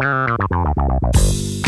Thank.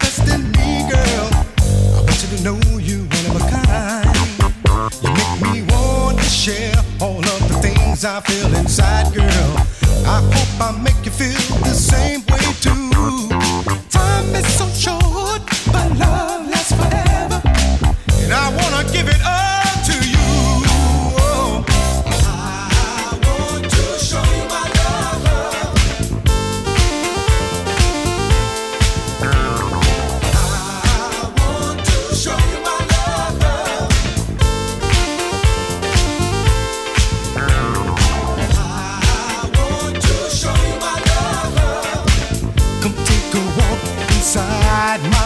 things I feel inside, girl. I hope I make you feel the same way too. Time is so short, but love lasts forever. And I wanna give it up.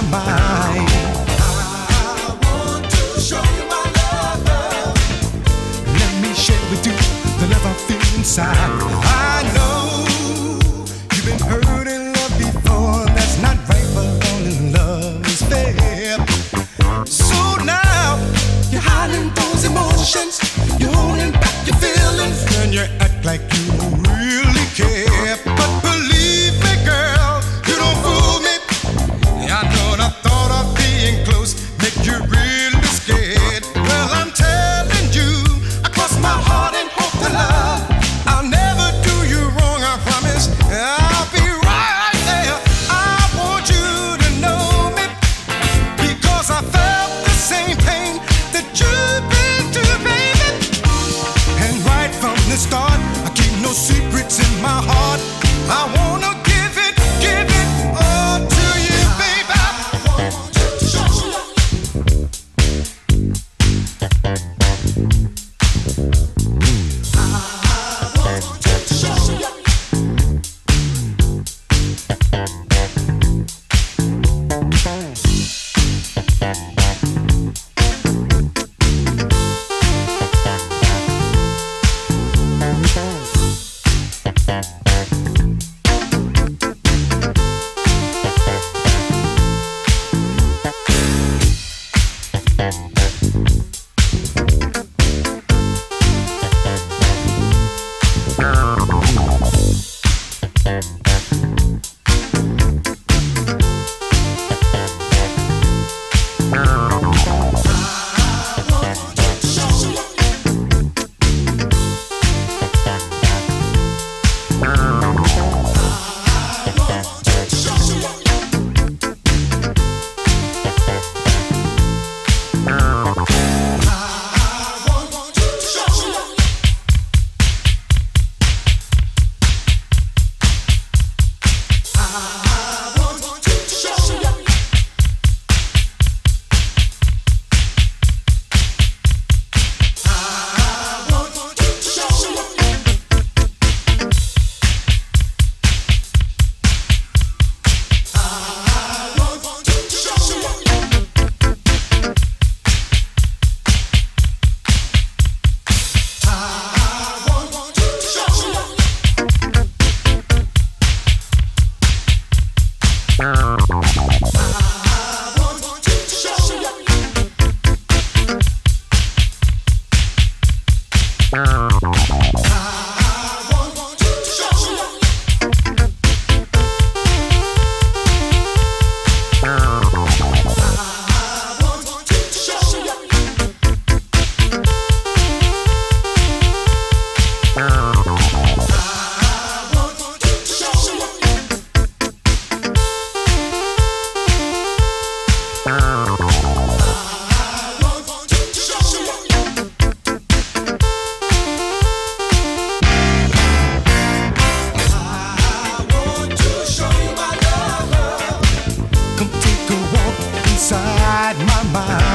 my. Come inside my mind.